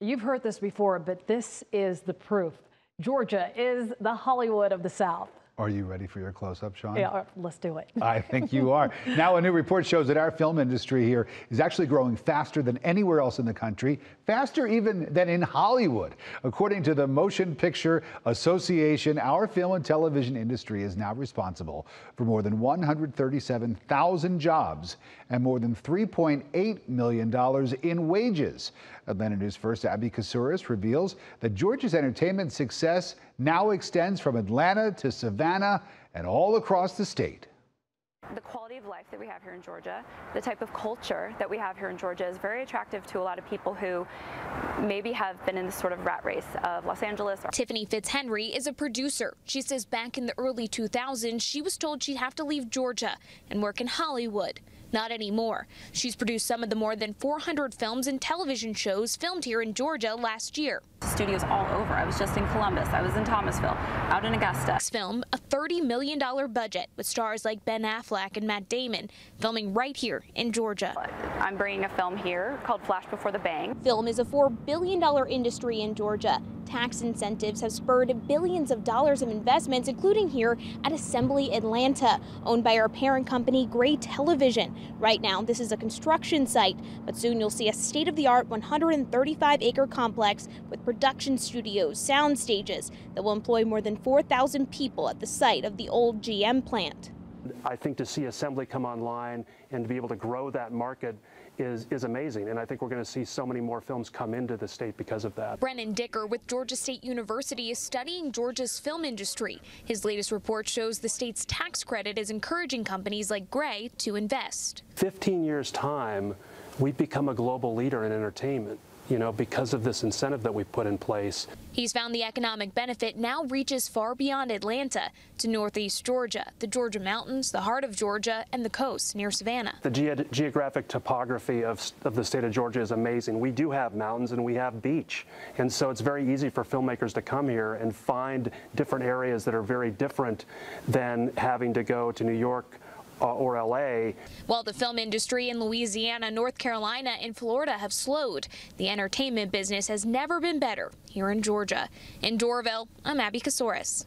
You've heard this before, but this is the proof. Georgia is the Hollywood of the South. Are you ready for your close up, Sean? Yeah, let's do it. I think you are. now, a new report shows that our film industry here is actually growing faster than anywhere else in the country, faster even than in Hollywood. According to the Motion Picture Association, our film and television industry is now responsible for more than 137,000 jobs and more than $3.8 million in wages. Atlanta News First Abby Kousouris reveals that Georgia's entertainment success now extends from Atlanta to Savannah and all across the state. The quality of life that we have here in Georgia, the type of culture that we have here in Georgia is very attractive to a lot of people who maybe have been in this sort of rat race of Los Angeles. Tiffany Fitzhenry is a producer. She says back in the early 2000s, she was told she'd have to leave Georgia and work in Hollywood. Not anymore. She's produced some of the more than 400 films and television shows filmed here in Georgia last year. Studios all over. I was just in Columbus. I was in Thomasville, out in Augusta. This film, $30 million budget with stars like Ben Affleck and Matt Damon, filming right here in Georgia. I'm bringing a film here called Flash Before the Bang. Film is a $4 billion industry in Georgia. Tax incentives have spurred billions of dollars of investments, including here at Assembly Atlanta, owned by our parent company, Gray Television. Right now, this is a construction site, but soon you'll see a state of the art 135 acre complex with production studios, sound stages that will employ more than 4,000 people at the site of the old GM plant. I think to see Assembly come online and to be able to grow that market is, is amazing. And I think we're going to see so many more films come into the state because of that. Brennan Dicker with Georgia State University is studying Georgia's film industry. His latest report shows the state's tax credit is encouraging companies like Gray to invest. 15 years time, we've become a global leader in entertainment you know, because of this incentive that we've put in place. He's found the economic benefit now reaches far beyond Atlanta to northeast Georgia, the Georgia mountains, the heart of Georgia, and the coast near Savannah. The ge geographic topography of, of the state of Georgia is amazing. We do have mountains and we have beach. And so it's very easy for filmmakers to come here and find different areas that are very different than having to go to New York uh, or LA. While the film industry in Louisiana, North Carolina, and Florida have slowed, the entertainment business has never been better here in Georgia. In Doraville, I'm Abby Kousouris.